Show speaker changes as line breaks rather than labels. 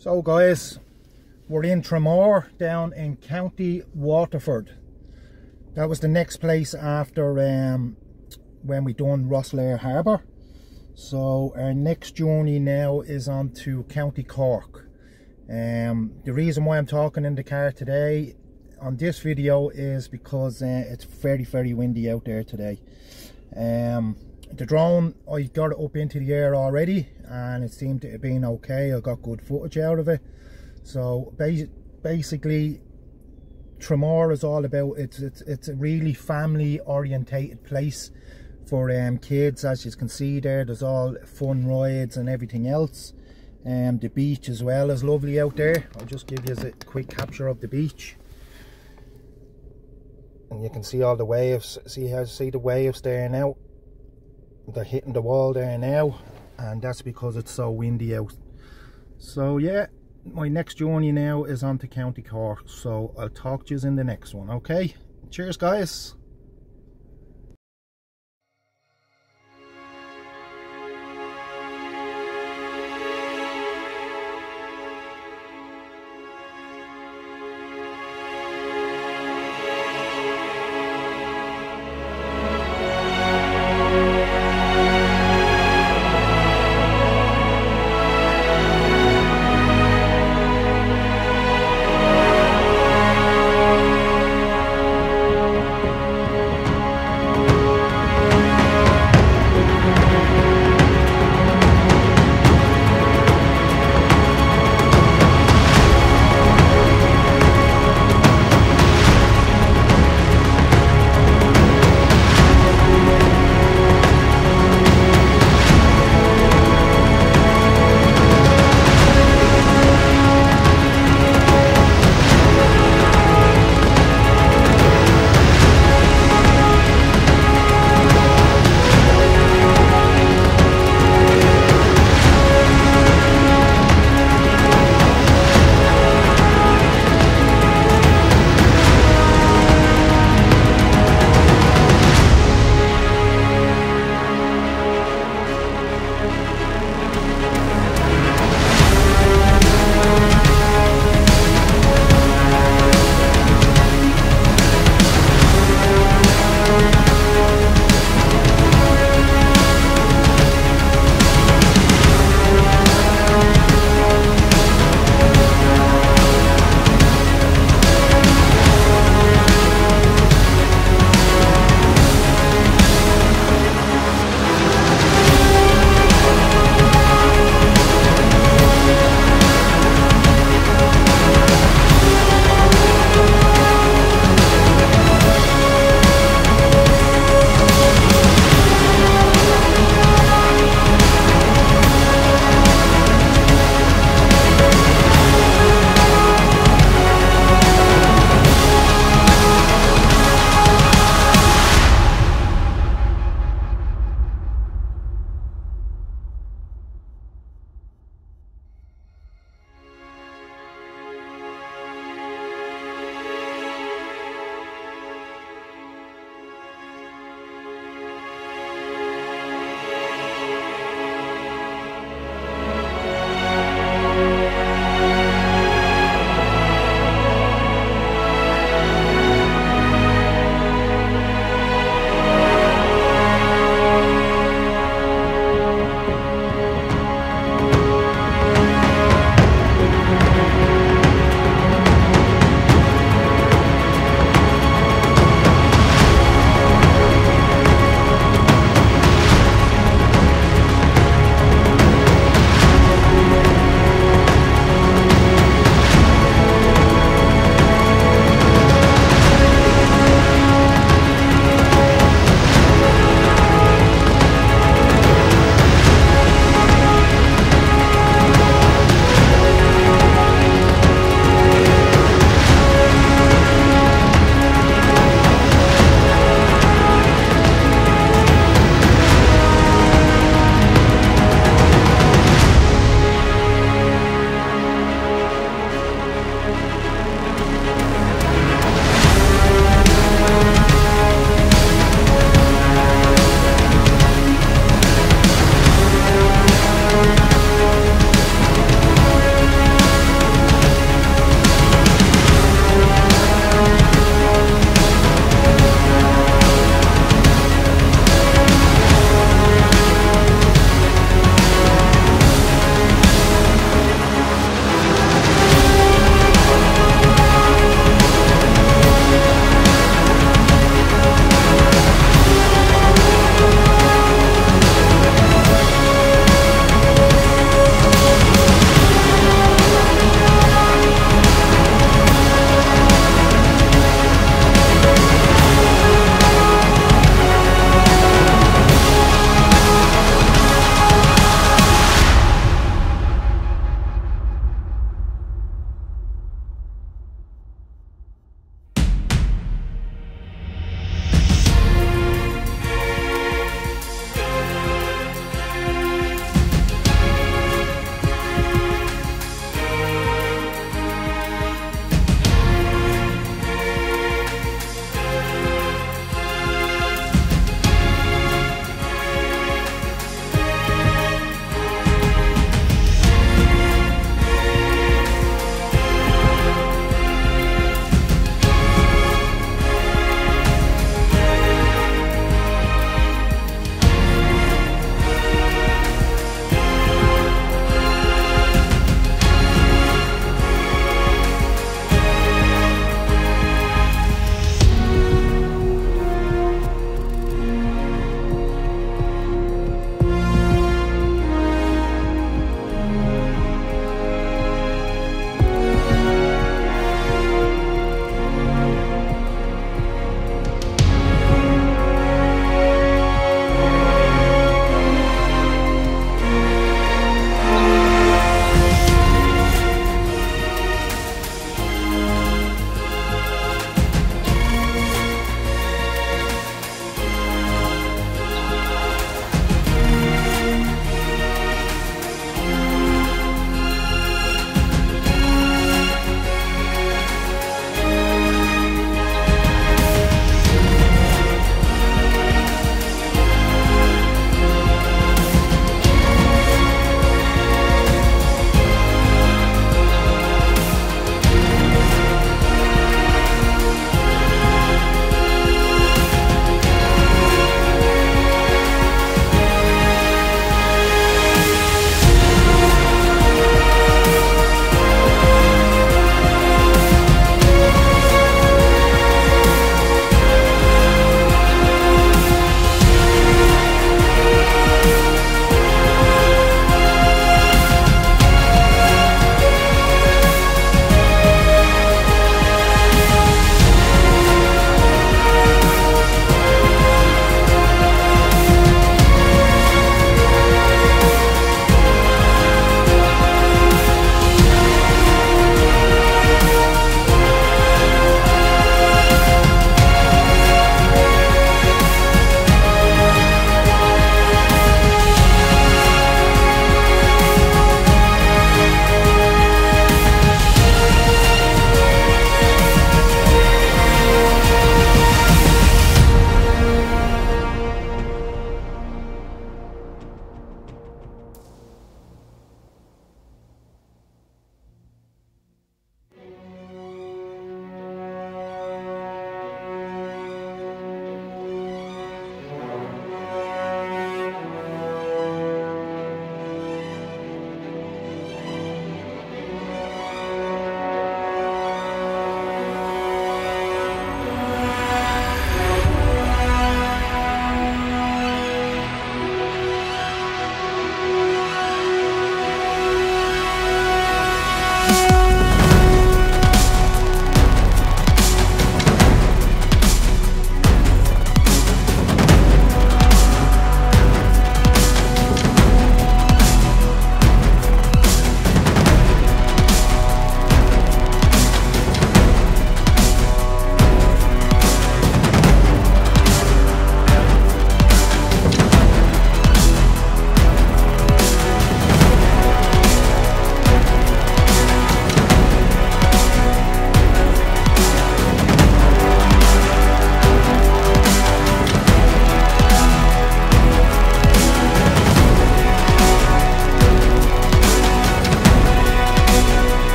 So guys, we're in Tramore down in County Waterford. That was the next place after um, when we done Rosslare Harbour. So our next journey now is on to County Cork. Um, the reason why I'm talking in the car today on this video is because uh, it's very very windy out there today. Um, the drone I got it up into the air already and it seemed to have been okay. I got good footage out of it. So basically Tramore is all about it's it's, it's a really family orientated place for um, kids. As you can see there there's all fun rides and everything else. And um, the beach as well is lovely out there. I'll just give you a quick capture of the beach. And you can see all the waves see how see the waves there now they're hitting the wall there now and that's because it's so windy out. So yeah my next journey now is on to County Cork so I'll talk to you in the next one okay? Cheers guys